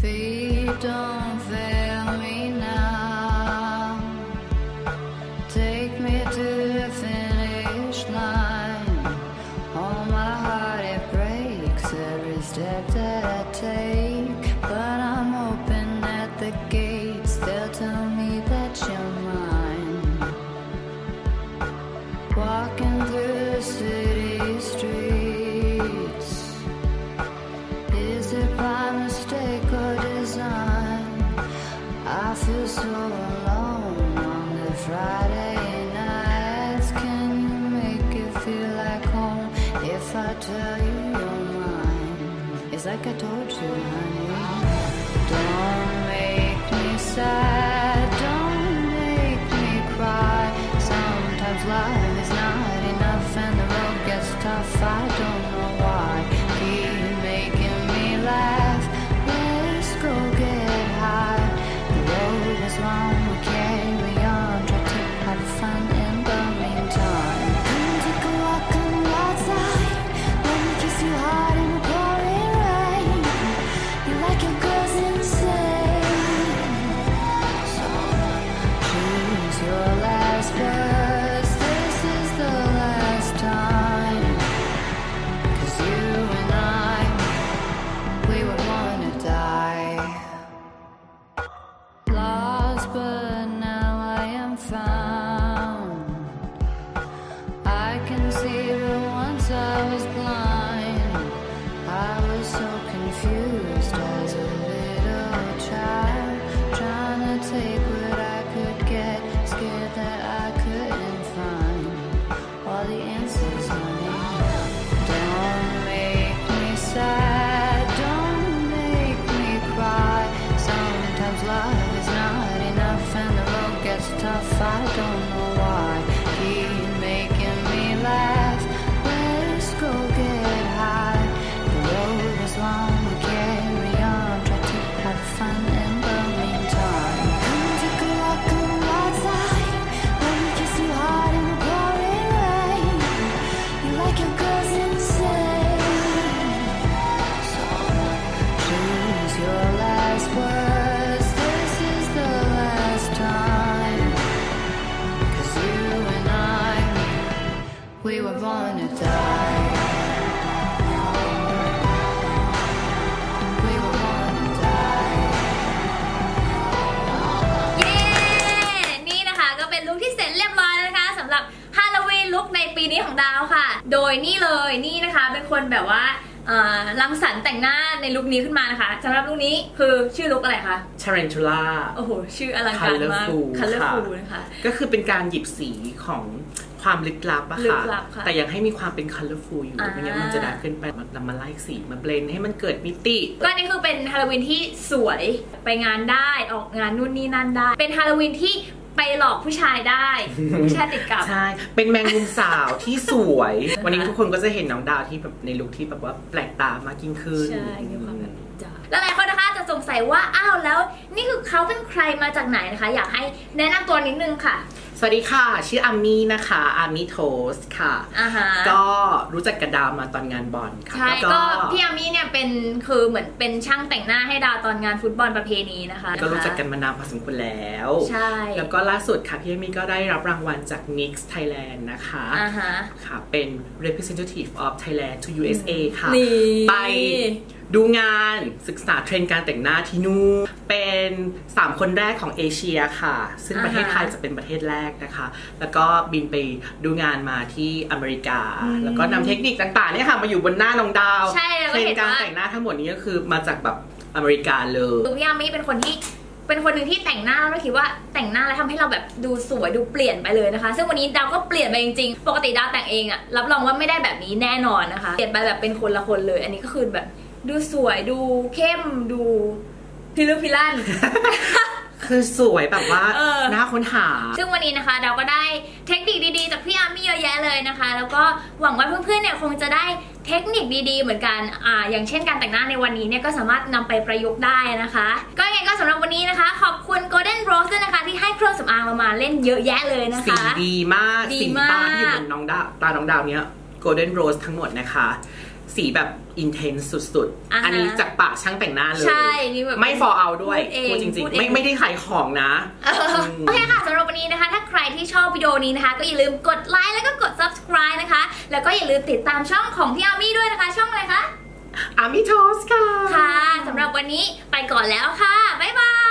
Feet don't fail me now. Take me to the finish line. Oh, my heart it breaks every step that I take. But I'm hoping at the gates they'll tell me that you're mine. Walking through the city streets. Feel so alone on the Friday nights. Can you make it feel like home if I tell you you're mine? It's like I told you, honey. Don't make me sad. Don't make me cry. Sometimes life is not enough and the road gets tough. I don't I was blind. I was so confused as a little child, trying to take what I could get, scared that I couldn't find all the answers, honey. Don't make me sad, don't make me cry. Sometimes love is not enough and the road gets tough. I don't know โดยนี่เลยนี่นะคะเป็นคนแบบว่าเอ่อรังสรรค์แต่งหน้าในลุคนี้ขึ้นมานะคะสำหรับลุคนี้คือชื่อลุคอะไรคะ Tarantula โอ้โห ชื่ออลังการมาก Colorful ค่ะ Colorful นะคะ ก็คือเป็นการหยิบสีของความลึกลับอะลึค่ะกลับค่ะ แต่ยังให้มีความเป็น colorful อยู่อ่าไม่งั้นมันจะ dark เกินไปมันนำมาไล่สีมา blend ให้มันเกิดมิติ ก็นี่คือเป็นฮาโลวีนที่สวยไปงานได้ออกงานนู่นนี่นั่นได้ เป็นฮาโลวีนที่ไป หลอกผู้ชายได้ ผู้ชายติดกับใช่ เป็นแมงมุมสาวที่สวย วันนี้ทุกคนก็จะเห็นน้องดาวที่แบบในลุคที่แบบว่าแปลกตามากยิ่งขึ้นใช่มีความแบบจ้าแล้วหลายคนนะคะจะสงสัยว่าอ้าวแล้ว นี่คือเขาเป็นใครมาจากไหนนะคะ อยากให้แนะนำตัวนิดนึงค่ะส วัสดีค่ะ ชื่ออามี่นะคะอามี่โทสค่ะอ่าฮะก็รู้จักกระดาวมาตอนงานบอลค่ะใช่แล้วก็พี่อามี่เนี่ยเป็นคือเหมือนเป็นช่างแต่งหน้าให้ดาวตอนงานฟุตบอลประเพณีนะคะก็รู้จักกันมานานพอสมควรแล้ว ใช่แล้วก็ล่าสุดค่ะ พี่อามี่ก็ได้รับรางวัลจาก NYX Thailand นะคะอ่าฮะค่ะเป็น representative of Thailand to USA ค่ะ นี่ ไป ดูงานศึกษาเทรนด์การแต่งหน้าที่นู่นเป็น 3 คนแรกของเอเชียค่ะ ซึ่งประเทศไทยจะเป็นประเทศแรกนะคะ แล้วก็บินไปดูงานมาที่อเมริกา แล้วก็นำเทคนิคต่างๆเนี่ยค่ะมาอยู่บนหน้าน้องดาวใช่แล้วเทก็รนเห็นด์การว่าแต่งหน้าทั้งหมดนี้ก็คือมาจากแบบอเมริกาเลยคือพี่อามี่เป็นคนที่เป็นคนหนึ่งที่แต่งหน้าแล้วเราคิดว่าแต่งหน้าแล้วทำให้เราแบบดูสวยดูเปลี่ยนไปเลยนะคะ ซึ่งวันนี้ดาวก็เปลี่ยนไปจริงๆ ปกติดาวแต่งเองอะรับรองว่าไม่ได้แบบนี้แน่นอนนะคะ เปลี่ยนไปแบบเป็นคนละคนเลย อันนี้ก็คือแบบ ดูสวยดูเข้มดูพิลึกพิลั่น คือสวยแบบว่าเออน่าค้นหา ซึ่งวันนี้นะคะเราก็ได้เทคนิคดีๆ จากพี่อาร์มี่เยอะแยะเลยนะคะ แล้วก็หวังว่าเพื่อนๆเนี่ยคงจะได้เทคนิคดีๆ เหมือนกัน อ่า อย่างเช่นการแต่งหน้าในวันนี้เนี่ยก็สามารถนำไปประยุกต์ได้นะคะ ก็ยังไงก็สำหรับวันนี้นะคะ ขอบคุณ Golden Rose ด้วยนะคะ ที่ให้เครื่องสำอางเรามาเล่นเยอะแยะเลยนะสีคะดีมากดีสีมากตาที่อยู่บนน้องดาว ตาน้องดาวเนี้ย golden rose ทั้งหมดนะคะ สีแบบอินเทนส์สุดอ่าฮะๆอันนี้จากปากช่างแต่งหน้าเลย ใช่นี่แบบไม่ฟอร์เอาด้วยพูดเองพูดจริงพูดๆเองไม่ไม่ได้ขายของนะ โอเคค่ะสำหรับวันนี้นะคะ ถ้าใครที่ชอบวิดีโอนี้นะคะ ก็อย่าลืมกดไลค์แล้วก็กด subscribe นะคะ แล้วก็อย่าลืมติดตามช่องของพี่อามี่ด้วยนะคะ ช่องอะไรคะอามิโทสค่ะ ค่ะสำหรับวันนี้ไปก่อนแล้วค่ะ บ๊ายบาย